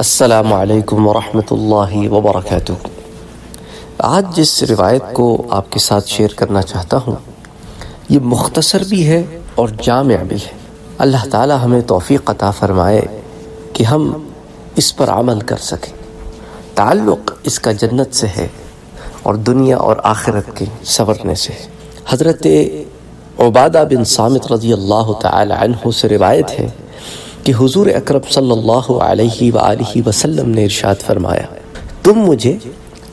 السلام علیکم ورحمۃ اللہ وبرکاتہ۔ آج جس روایت کو آپ کے ساتھ شیئر کرنا چاہتا ہوں، یہ مختصر بھی ہے اور جامع بھی ہے۔ اللہ تعالی ہمیں توفیق عطا فرمائے کہ ہم اس پر عمل کر سکیں۔ تعلق اس کا جنت سے ہے اور دنیا اور آخرت کے سورنے سے ہے۔ حضرت عبادہ بن سامت رضی اللہ تعالی عنہ سے روایت ہے کہ حضور اکرم صلی اللہ علیہ وآلہ وسلم نے ارشاد فرمایا، تم مجھے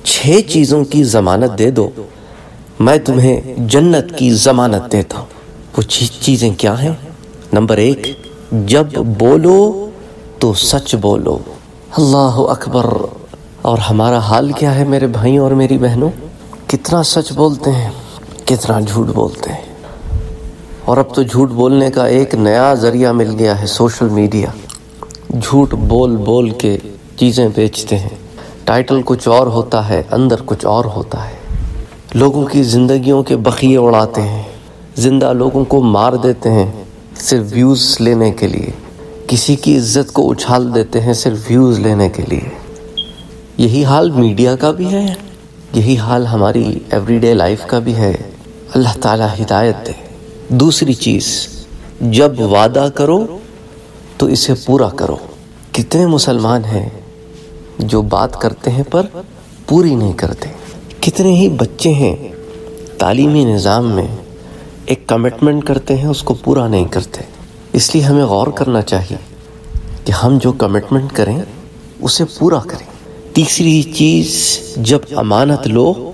چھ چیزوں کی ضمانت دے دو، میں تمہیں جنت کی ضمانت دیتا ہوں۔ وہ چیزیں کیا ہیں؟ نمبر ایک، جب بولو تو سچ بولو۔ اللہ اکبر۔ اور ہمارا حال کیا ہے میرے بھائیوں اور میری بہنوں؟ کتنا سچ بولتے ہیں، کتنا جھوٹ بولتے ہیں۔ اور اب تو جھوٹ بولنے کا ایک نیا ذریعہ مل گیا ہے سوشل میڈیا۔ جھوٹ بول بول کے چیزیں بیچتے ہیں۔ ٹائٹل کچھ اور ہوتا ہے، اندر کچھ اور ہوتا ہے۔ لوگوں کی زندگیوں کے بخیے اڑاتے ہیں۔ زندہ لوگوں کو مار دیتے ہیں صرف ویوز لینے کے لیے۔ کسی کی عزت کو اچھال دیتے ہیں صرف ویوز لینے کے لیے۔ یہی حال میڈیا کا بھی ہے۔ یہی حال ہماری ایوری ڈے لائف کا بھی ہے۔ اللہ تعالیٰ ہدایت دے۔ دوسری چیز، جب وعدہ کرو تو اسے پورا کرو۔ کتنے مسلمان ہیں جو بات کرتے ہیں پر پوری نہیں کرتے۔ کتنے ہی بچے ہیں تعلیمی نظام میں ایک کمٹمنٹ کرتے ہیں، اس کو پورا نہیں کرتے۔ اس لیے ہمیں غور کرنا چاہیے کہ ہم جو کمٹمنٹ کریں، اسے پورا کریں۔ تیسری چیز، جب امانت لو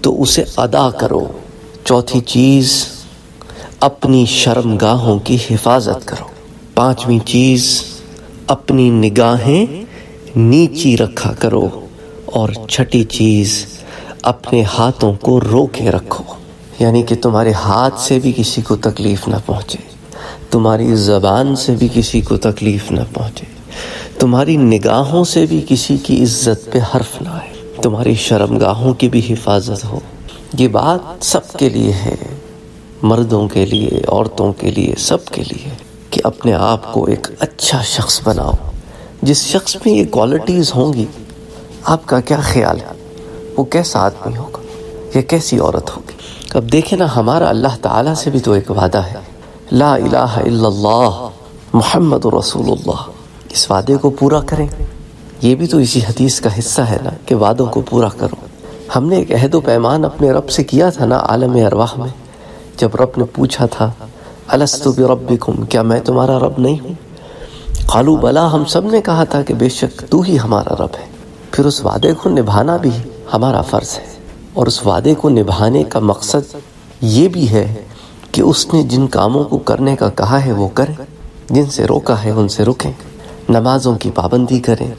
تو اسے ادا کرو۔ چوتھی چیز اپنی شرم گاہوں کی حفاظت کرو۔ پانچویں چیز، اپنی نگاہیں نیچی رکھا کرو۔ اور چھٹی چیز، اپنے ہاتھوں کو روکے رکھو۔ یعنی کہ تمہارے ہاتھ سے بھی کسی کو تکلیف نہ پہنچے۔ تمہاری زبان سے بھی کسی کو تکلیف نہ پہنچے۔ تمہاری نگاہوں سے بھی کسی کی عزت پہ حرف نہ آئے۔ تمہاری شرم گاہوں کی بھی حفاظت ہو۔ یہ بات سب کے لیے ہے۔ مردوں کے لیے، عورتوں کے لیے، سب کے لیے کہ اپنے آپ کو ایک اچھا شخص بناؤ۔ جس شخص میں یہ کوالٹیز ہوں گی، آپ کا کیا خیال ہے؟ وہ کیسا آدمی ہوگا؟ یا کیسی عورت ہوگی؟ اب دیکھیں نا، ہمارا اللہ تعالیٰ سے بھی تو ایک وعدہ ہے۔ لا الہ الا اللہ، محمد رسول اللہ۔ اس وعدے کو پورا کریں۔ یہ بھی تو اسی حدیث کا حصہ ہے نا کہ وعدوں کو پورا کرو۔ ہم نے ایک عہد و پیمان اپنے رب سے کیا تھا نا، عالم ارواح میں۔ جب رب نے پوچھا تھا الستو بربکم کیا میں تمہارا رب نہیں ہوں؟ قالو بلا، ہم سب نے کہا تھا کہ بے شک تو ہی ہمارا رب ہے۔ پھر اس وعدے کو نبھانا بھی ہمارا فرض ہے۔ اور اس وعدے کو نبھانے کا مقصد یہ بھی ہے کہ اس نے جن کاموں کو کرنے کا کہا ہے وہ کریں جن سے روکا ہے، ان سے رکیں۔ نمازوں کی پابندی کریں۔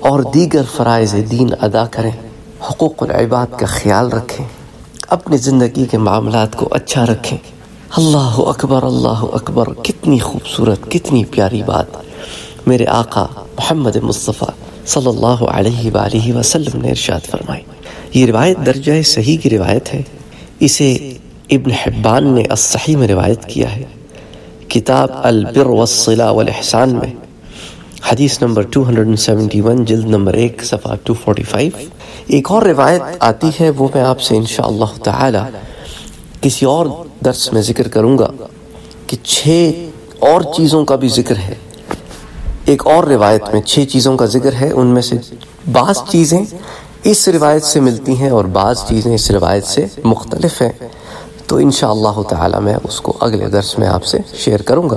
اور دیگر فرائض دین ادا کریں۔ حقوق العباد کا خیال رکھیں۔ اپنی زندگی کے معاملات کو اچھا رکھیں۔ اللہ اکبر اللہ اکبر، کتنی خوبصورت، کتنی پیاری بات۔ میرے آقا محمد مصطفیٰ صلی اللہ علیہ وآلہ وسلم نے ارشاد فرمائی۔ یہ روایت درجہ صحیح کی روایت ہے۔ اسے ابن حبان نے الصحیح میں روایت کیا ہے۔ کتاب البر والصلہ والاحسان میں حدیث نمبر 271 جلد نمبر ایک، صفحہ 245 ایک اور روایت آتی ہے، وہ میں آپ سے انشاءاللہ تعالی کسی اور درس میں ذکر کروں گا کہ چھ اور چیزوں کا بھی ذکر ہے۔ ایک اور روایت میں چھ چیزوں کا ذکر ہے، ان میں سے بعض چیزیں اس روایت سے ملتی ہیں اور بعض چیزیں اس روایت سے مختلف ہیں۔ تو انشاءاللہ تعالی میں اس کو اگلے درس میں آپ سے شیئر کروں گا۔